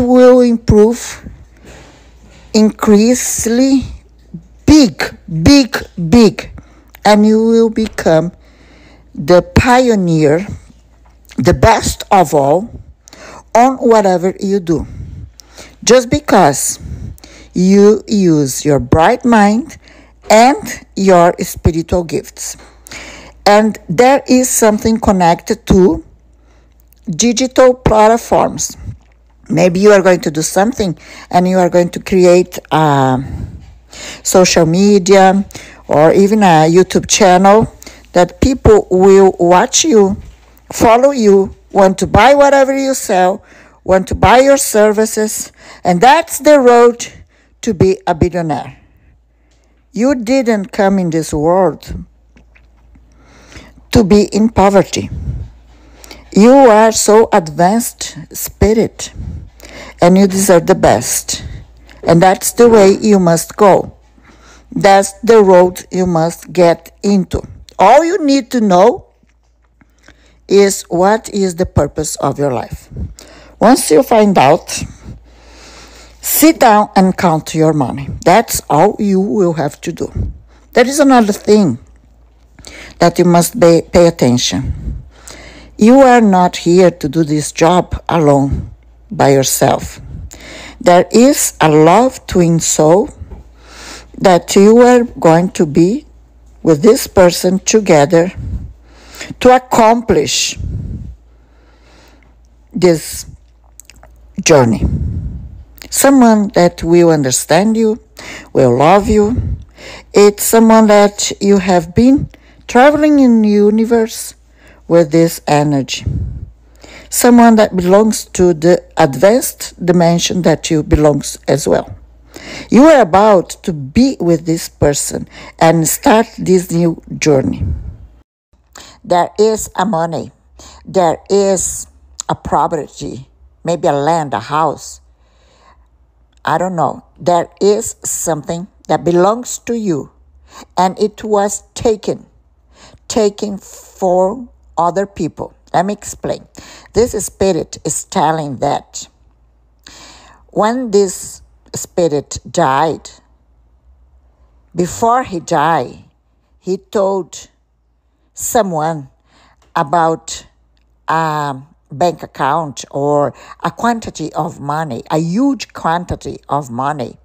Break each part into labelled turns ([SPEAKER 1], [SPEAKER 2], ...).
[SPEAKER 1] will improve increasingly big, big, big, and you will become the pioneer, the best of all, on whatever you do. Just because you use your bright mind and your spiritual gifts. And there is something connected to digital platforms. Maybe you are going to do something and you are going to create a social media or even a YouTube channel that people will watch you, follow you, want to buy whatever you sell, want to buy your services, and that's the road to be a billionaire. You didn't come in this world to be in poverty. You are so advanced spirit and you deserve the best. And that's the way you must go. That's the road you must get into. All you need to know is what is the purpose of your life. Once you find out, sit down and count your money. That's all you will have to do. There is another thing that you must pay, pay attention. You are not here to do this job alone by yourself. There is a love twin soul that you are going to be with this person together to accomplish this journey. Someone that will understand you, will love you. It's someone that you have been traveling in the universe with this energy. Someone that belongs to the advanced dimension that you belongs as well. You are about to be with this person and start this new journey. There is a money, there is a property, maybe a land, a house. I don't know. There is something that belongs to you and it was taken taken for other people. Let me explain. This spirit is telling that when this spirit died, before he died, he told someone about a bank account or a quantity of money, a huge quantity of money,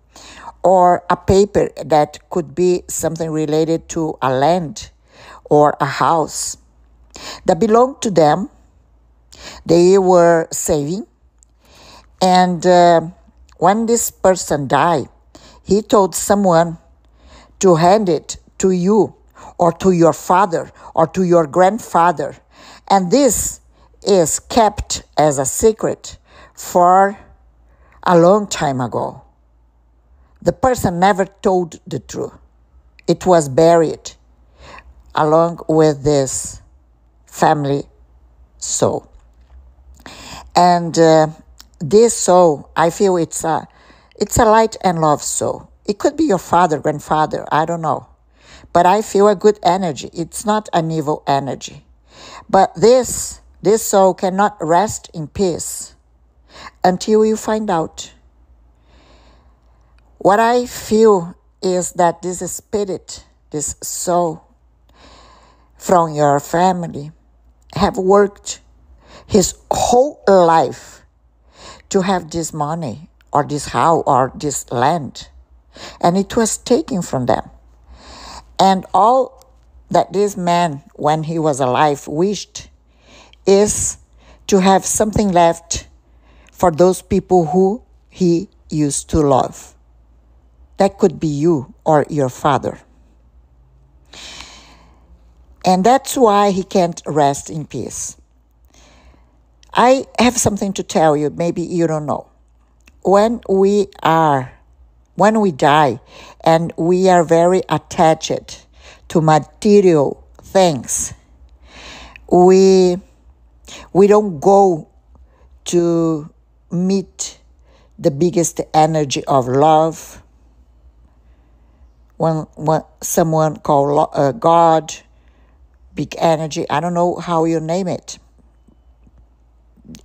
[SPEAKER 1] or a paper that could be something related to a land or a house that belonged to them. They were saving. And uh, when this person died, he told someone to hand it to you or to your father or to your grandfather. And this is kept as a secret for a long time ago. The person never told the truth. It was buried along with this family soul. And uh, this soul, I feel it's a, it's a light and love soul. It could be your father, grandfather, I don't know. But I feel a good energy. It's not an evil energy. But this, this soul cannot rest in peace until you find out. What I feel is that this spirit, this soul, from your family have worked his whole life to have this money or this house or this land. And it was taken from them. And all that this man, when he was alive, wished is to have something left for those people who he used to love. That could be you or your father. And that's why he can't rest in peace. I have something to tell you, maybe you don't know. When we are, when we die, and we are very attached to material things, we, we don't go to meet the biggest energy of love. When, when someone called uh, God, big energy. I don't know how you name it.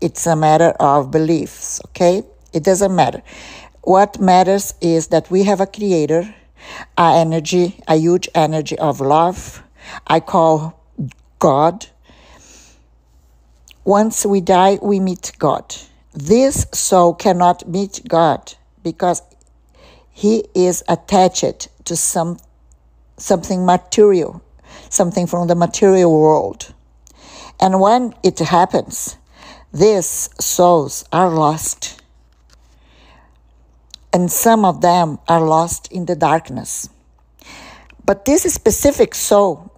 [SPEAKER 1] It's a matter of beliefs, okay? It doesn't matter. What matters is that we have a creator, a energy, a huge energy of love. I call God. Once we die, we meet God. This soul cannot meet God because he is attached to some something material, something from the material world. And when it happens, these souls are lost. And some of them are lost in the darkness. But this specific soul,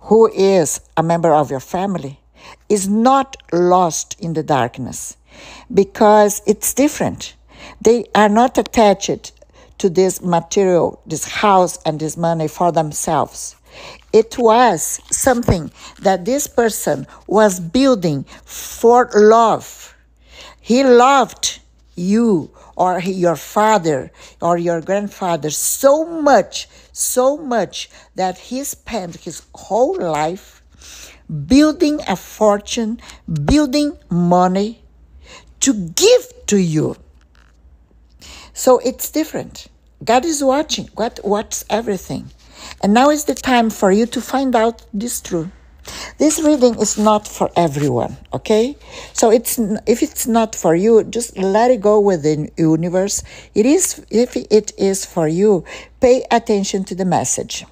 [SPEAKER 1] who is a member of your family, is not lost in the darkness because it's different. They are not attached to this material, this house, and this money for themselves. It was something that this person was building for love. He loved you or your father or your grandfather so much, so much that he spent his whole life building a fortune, building money to give to you. So it's different. God is watching. God watches everything. And now is the time for you to find out this truth. This reading is not for everyone, okay? So it's if it's not for you, just let it go with the universe. It is if it is for you, pay attention to the message.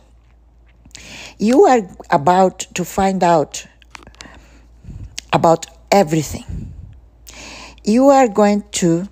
[SPEAKER 1] You are about to find out about everything. You are going to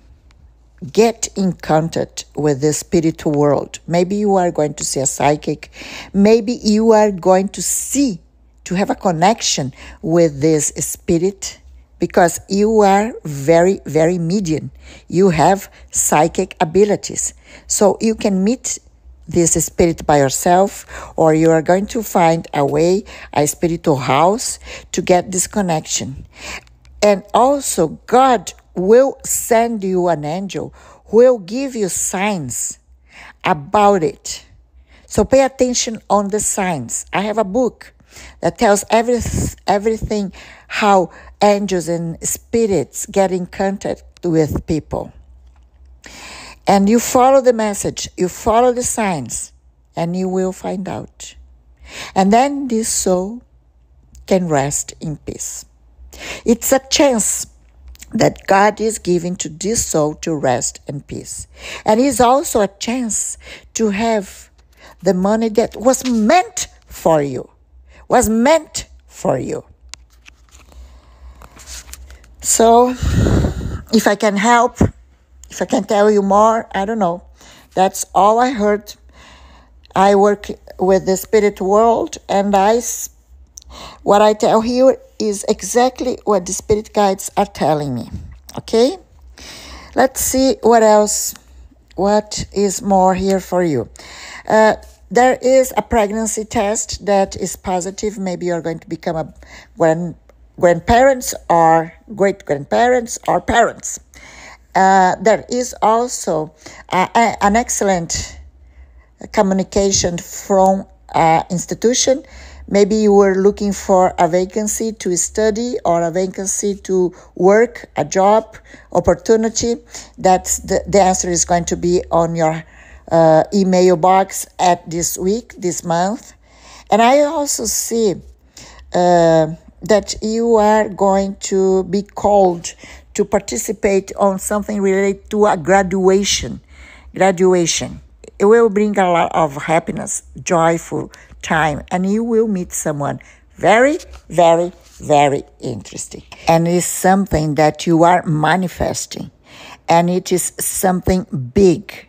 [SPEAKER 1] get in contact with the spiritual world. Maybe you are going to see a psychic. Maybe you are going to see, to have a connection with this spirit because you are very, very medium. You have psychic abilities. So you can meet this spirit by yourself, or you are going to find a way, a spiritual house to get this connection. And also, God will send you an angel who will give you signs about it. So pay attention on the signs. I have a book that tells every, everything how angels and spirits get in contact with people. And you follow the message, you follow the signs, and you will find out. And then this soul can rest in peace. It's a chance that God is giving to this soul to rest in peace. And it's also a chance to have the money that was meant for you, was meant for you. So, if I can help, if I can tell you more, I don't know. That's all I heard. I work with the spirit world, and I, what I tell you is exactly what the spirit guides are telling me. Okay? Let's see what else, what is more here for you. Uh, there is a pregnancy test that is positive. Maybe you're going to become a grand, grandparents or great grandparents or parents. Uh, there is also uh, an excellent communication from uh, institution Maybe you were looking for a vacancy to study or a vacancy to work, a job, opportunity. That's the, the answer is going to be on your uh, email box at this week, this month. And I also see uh, that you are going to be called to participate on something related to a graduation. Graduation. It will bring a lot of happiness, joyful time and you will meet someone very, very, very interesting. And it is something that you are manifesting, and it is something big.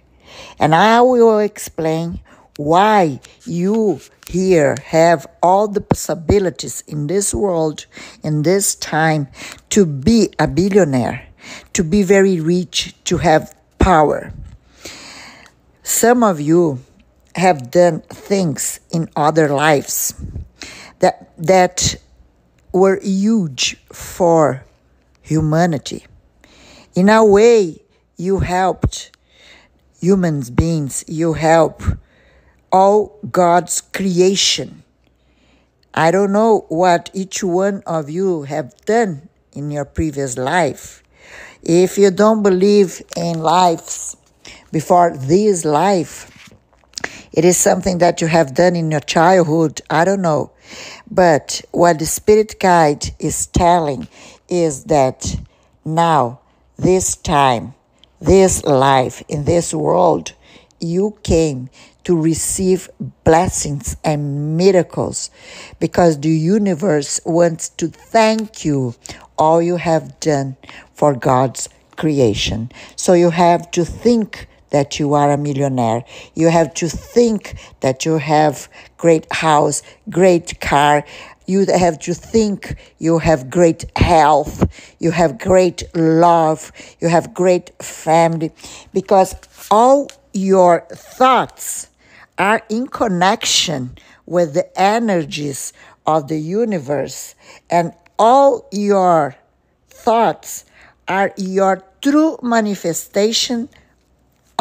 [SPEAKER 1] And I will explain why you here have all the possibilities in this world, in this time, to be a billionaire, to be very rich, to have power. Some of you have done things in other lives that that were huge for humanity. In a way, you helped human beings, you help all God's creation. I don't know what each one of you have done in your previous life. If you don't believe in lives before this life, it is something that you have done in your childhood. I don't know. But what the spirit guide is telling is that now, this time, this life, in this world, you came to receive blessings and miracles because the universe wants to thank you all you have done for God's creation. So you have to think that you are a millionaire. You have to think that you have great house, great car. You have to think you have great health. You have great love. You have great family because all your thoughts are in connection with the energies of the universe and all your thoughts are your true manifestation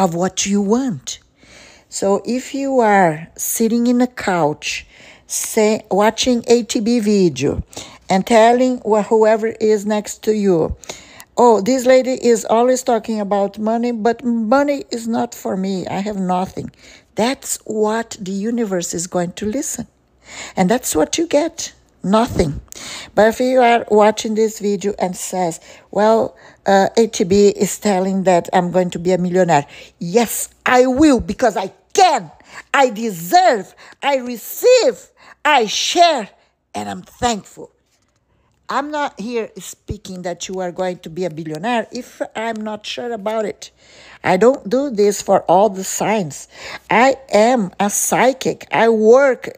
[SPEAKER 1] of what you want. So if you are sitting in a couch, say, watching ATB video, and telling whoever is next to you, oh, this lady is always talking about money, but money is not for me. I have nothing. That's what the universe is going to listen. And that's what you get nothing. But if you are watching this video and says, well, uh, ATB is telling that I'm going to be a millionaire. Yes, I will because I can. I deserve. I receive. I share. And I'm thankful. I'm not here speaking that you are going to be a billionaire if I'm not sure about it. I don't do this for all the signs. I am a psychic. I work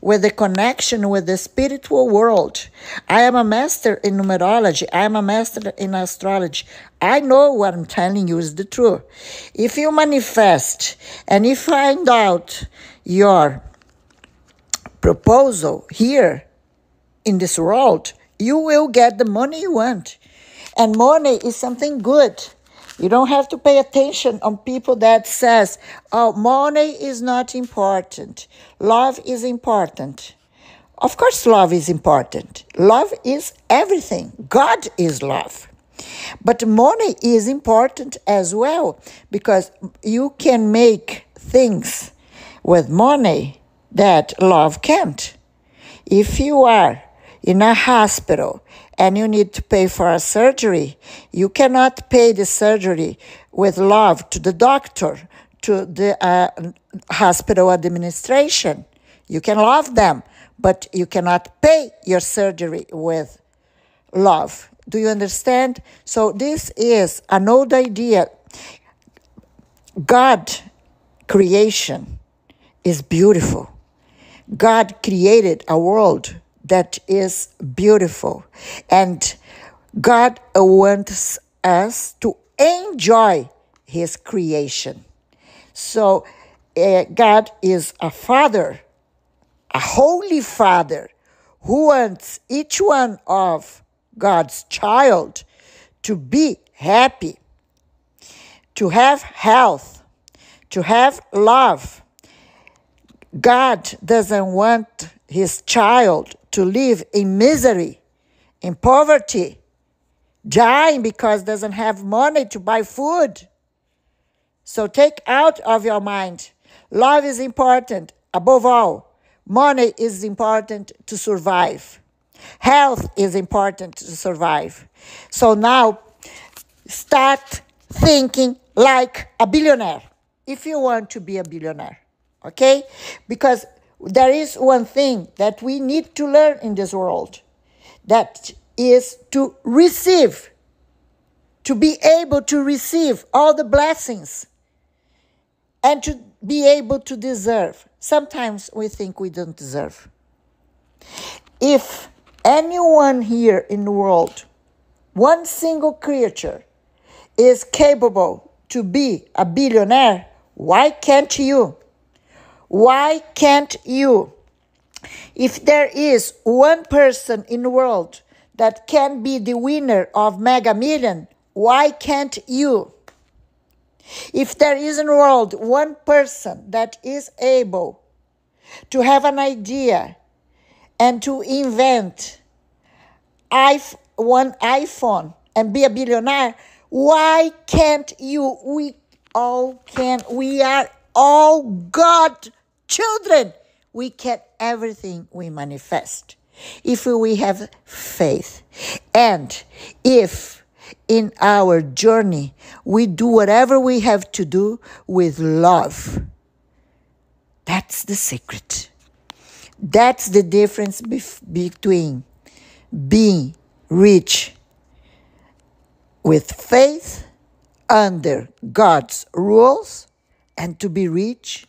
[SPEAKER 1] with the connection with the spiritual world. I am a master in numerology. I am a master in astrology. I know what I'm telling you is the truth. If you manifest and you find out your proposal here in this world, you will get the money you want. And money is something good. You don't have to pay attention on people that says, "Oh, money is not important. Love is important." Of course love is important. Love is everything. God is love. But money is important as well because you can make things with money that love can't. If you are in a hospital and you need to pay for a surgery, you cannot pay the surgery with love to the doctor, to the uh, hospital administration. You can love them, but you cannot pay your surgery with love. Do you understand? So, this is an old idea. God creation is beautiful. God created a world that is beautiful. And God wants us to enjoy His creation. So, uh, God is a father, a holy father, who wants each one of God's child to be happy, to have health, to have love. God doesn't want his child to live in misery, in poverty, dying because doesn't have money to buy food. So take out of your mind. Love is important. Above all, money is important to survive. Health is important to survive. So now start thinking like a billionaire if you want to be a billionaire. Okay? Because there is one thing that we need to learn in this world that is to receive, to be able to receive all the blessings and to be able to deserve. Sometimes we think we don't deserve. If anyone here in the world, one single creature, is capable to be a billionaire, why can't you? Why can't you? If there is one person in the world that can be the winner of Mega Million, why can't you? If there is in the world one person that is able to have an idea and to invent one iPhone and be a billionaire, Why can't you? We all can. We are all God children. We get everything we manifest if we have faith and if in our journey we do whatever we have to do with love. That's the secret. That's the difference bef- between being rich with faith under God's rules and to be rich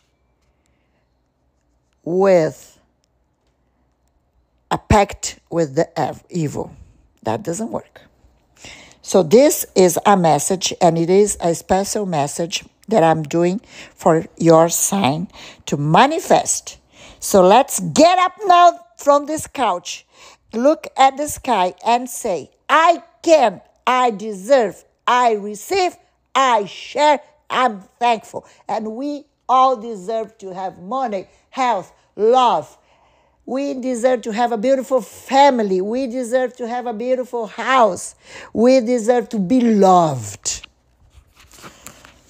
[SPEAKER 1] with a pact with the evil. That doesn't work. So, this is a message, and it is a special message that I'm doing for your sign to manifest. So, let's get up now from this couch, look at the sky, and say, I can, I deserve, I receive, I share, I'm thankful. And we all deserve to have money, health, love. We deserve to have a beautiful family. We deserve to have a beautiful house. We deserve to be loved.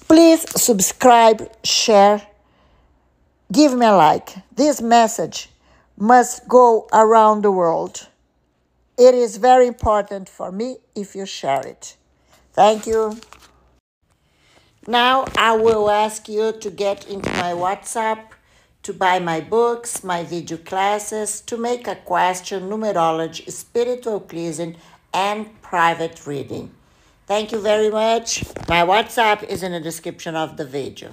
[SPEAKER 1] Please subscribe, share, give me a like. This message must go around the world. It is very important for me if you share it. Thank you. Now I will ask you to get into my WhatsApp to buy my books, my video classes, to make a question, numerology, spiritual cleansing, and private reading. Thank you very much. My WhatsApp is in the description of the video.